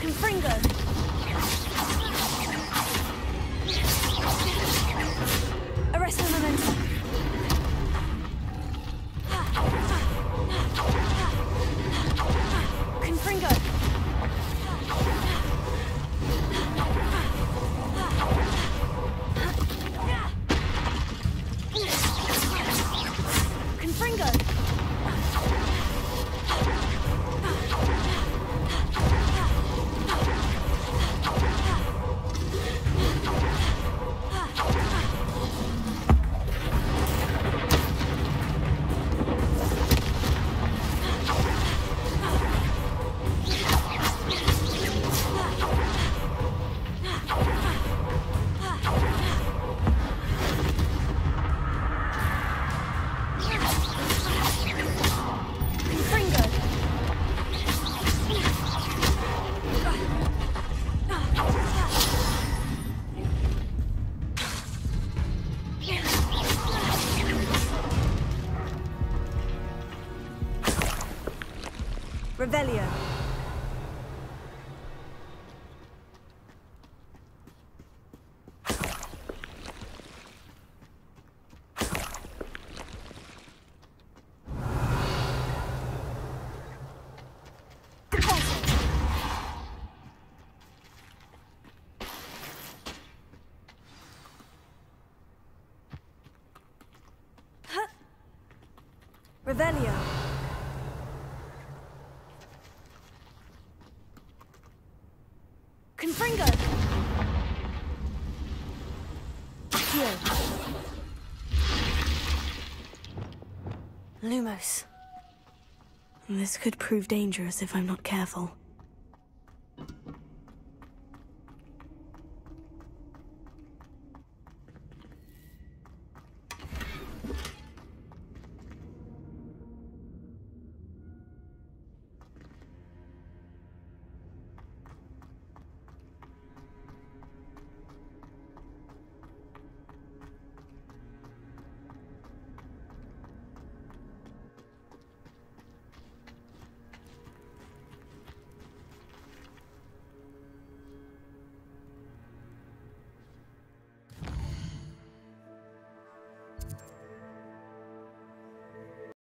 Confringo. Revelio. Revelio. Confringo. Heal. Lumos. This could prove dangerous if I'm not careful.